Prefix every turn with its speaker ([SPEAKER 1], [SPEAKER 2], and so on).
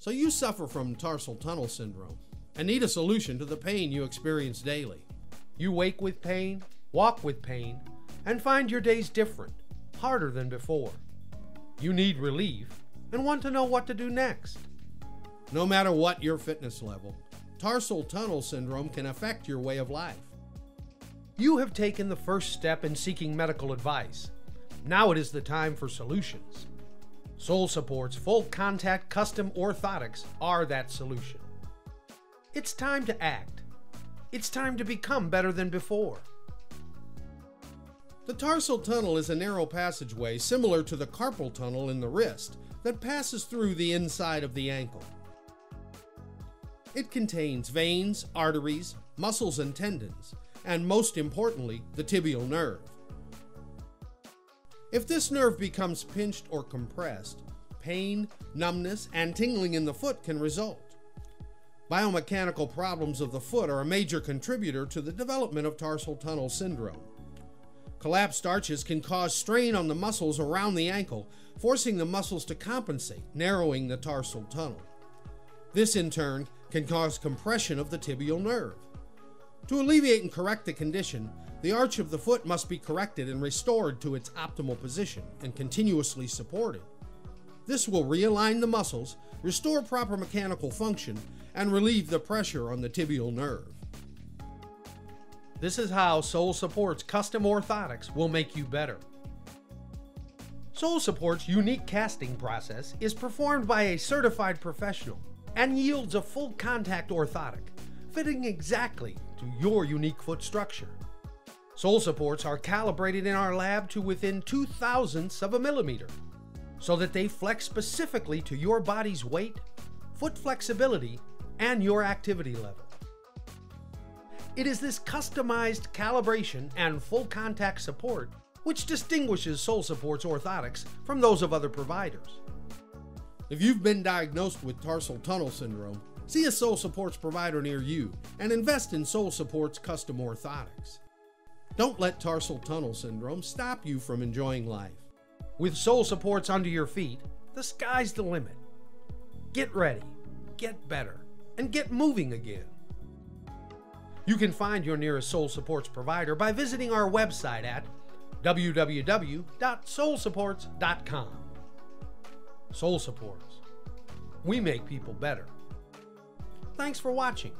[SPEAKER 1] So you suffer from tarsal tunnel syndrome and need a solution to the pain you experience daily.
[SPEAKER 2] You wake with pain, walk with pain, and find your days different, harder than before. You need relief and want to know what to do next.
[SPEAKER 1] No matter what your fitness level, tarsal tunnel syndrome can affect your way of life.
[SPEAKER 2] You have taken the first step in seeking medical advice. Now it is the time for solutions. Sole Support's full contact custom orthotics are that solution. It's time to act. It's time to become better than before.
[SPEAKER 1] The tarsal tunnel is a narrow passageway similar to the carpal tunnel in the wrist that passes through the inside of the ankle. It contains veins, arteries, muscles, and tendons, and most importantly, the tibial nerve. If this nerve becomes pinched or compressed, pain, numbness, and tingling in the foot can result. Biomechanical problems of the foot are a major contributor to the development of tarsal tunnel syndrome. Collapsed arches can cause strain on the muscles around the ankle, forcing the muscles to compensate, narrowing the tarsal tunnel. This, in turn, can cause compression of the tibial nerve. To alleviate and correct the condition, the arch of the foot must be corrected and restored to its optimal position and continuously supported. This will realign the muscles, restore proper mechanical function, and relieve the pressure on the tibial nerve.
[SPEAKER 2] This is how Sole Support's custom orthotics will make you better. Sole Support's unique casting process is performed by a certified professional and yields a full contact orthotic, fitting exactly to your unique foot structure. Sole supports are calibrated in our lab to within two thousandths of a millimeter, so that they flex specifically to your body's weight, foot flexibility, and your activity level. It is this customized calibration and full contact support which distinguishes Sole Support's orthotics from those of other providers.
[SPEAKER 1] If you've been diagnosed with tarsal tunnel syndrome, see a Sole Supports provider near you and invest in Sole Support's custom orthotics. Don't let tarsal tunnel syndrome stop you from enjoying life.
[SPEAKER 2] With Sole Supports under your feet, the sky's the limit. Get ready, get better, and get moving again. You can find your nearest Sole Supports provider by visiting our website at www.solesupports.com. Sole Supports. We make people better. Thanks for watching.